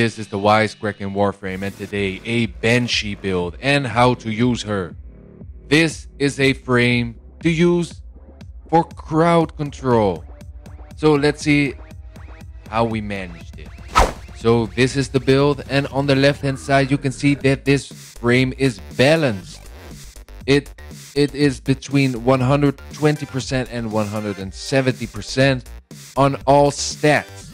This is the Wise Wisekrakr in Warframe and today a Banshee build and how to use her. This is a frame to use for crowd control. So let's see how we managed it. So this is the build and on the left hand side you can see that this frame is balanced. It it is between 120% and 170% on all stats.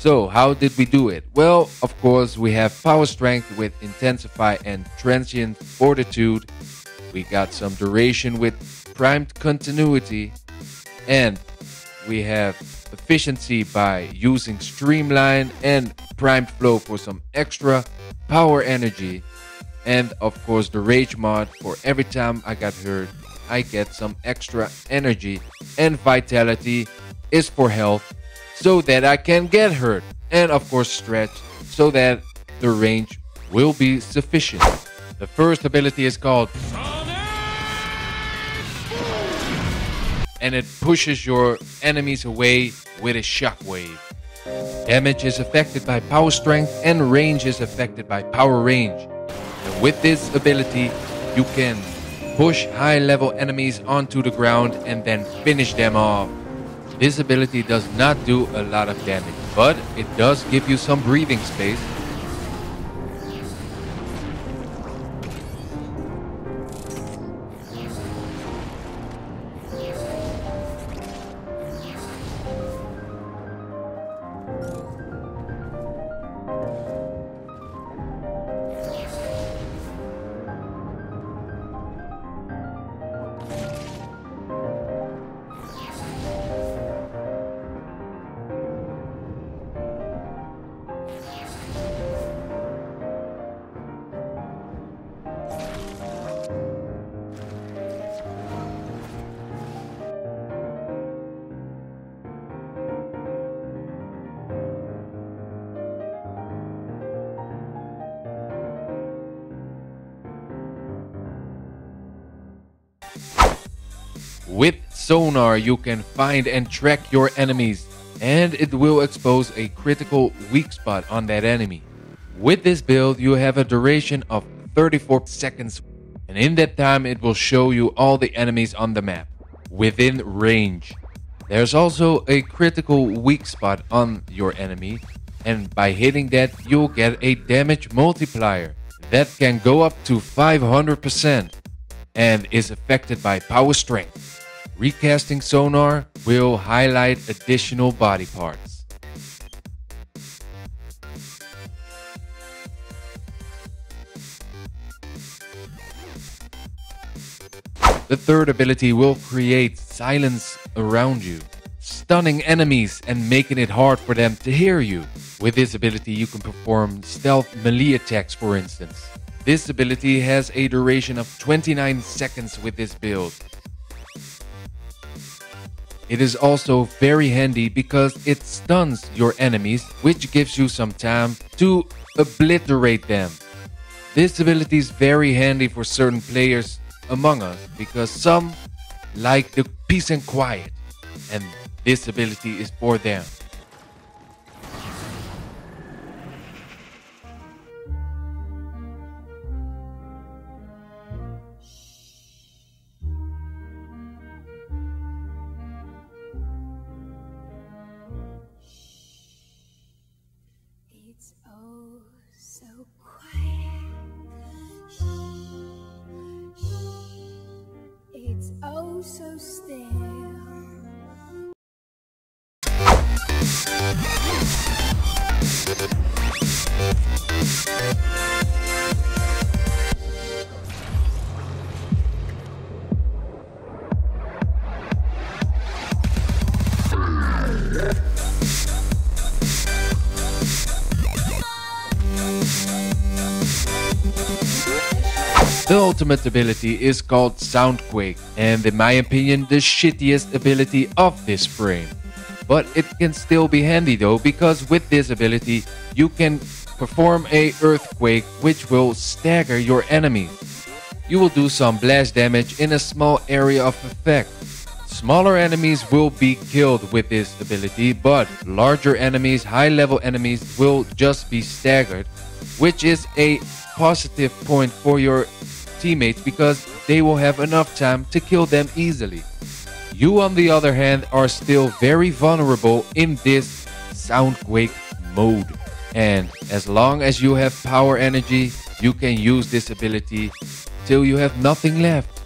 So how did we do it? Well, of course, we have power strength with intensify and transient fortitude. We got some duration with primed continuity and we have efficiency by using streamline and primed flow for some extra power energy and of course the rage mod for every time I got hurt I get some extra energy and vitality is for health so that I can get hurt and of course stretch so that the range will be sufficient. The first ability is called and it pushes your enemies away with a shockwave. Damage is affected by power strength and range is affected by power range. And with this ability, you can push high level enemies onto the ground and then finish them off. This ability does not do a lot of damage, but it does give you some breathing space With sonar, you can find and track your enemies, and it will expose a critical weak spot on that enemy. With this build, you have a duration of 34 seconds, and in that time, it will show you all the enemies on the map within range. There's also a critical weak spot on your enemy, and by hitting that, you'll get a damage multiplier that can go up to 500% and is affected by power strength. Recasting sonar will highlight additional body parts. The third ability will create silence around you, stunning enemies and making it hard for them to hear you. With this ability you can perform stealth melee attacks for instance. This ability has a duration of 29 seconds with this build it is also very handy because it stuns your enemies, which gives you some time to obliterate them. This ability is very handy for certain players among us because some like the peace and quiet, and this ability is for them. Ultimate ability is called Soundquake, and in my opinion, the shittiest ability of this frame. But it can still be handy though, because with this ability, you can perform a earthquake which will stagger your enemies. You will do some blast damage in a small area of effect. Smaller enemies will be killed with this ability, but larger enemies, high level enemies, will just be staggered, which is a positive point for your teammates because they will have enough time to kill them easily. You, on the other hand, are still very vulnerable in this Soundquake mode. And as long as you have power energy, you can use this ability till you have nothing left.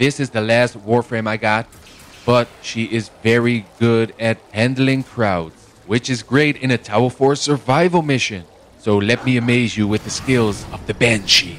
This is the last Warframe I got, but she is very good at handling crowds, which is great in a Tower Four survival mission. So let me amaze you with the skills of the Banshee.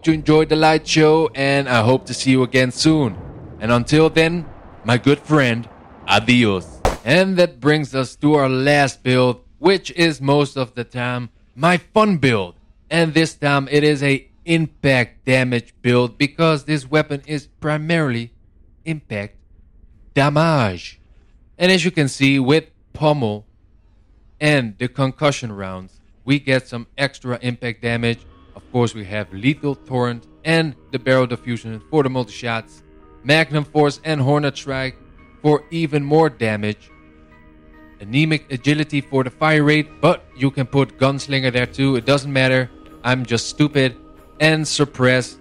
Hope you enjoyed the light show and I hope to see you again soon. And until then, my good friend, adios. And that brings us to our last build, which is most of the time my fun build. And this time it is a impact damage build because this weapon is primarily impact damage. And as you can see with pummel and the concussion rounds, we get some extra impact damage. Of course, we have lethal torrent and the barrel diffusion for the multi shots, magnum force and hornet strike for even more damage, anemic agility for the fire rate, but you can put gunslinger there too. It doesn't matter. I'm just stupid and suppress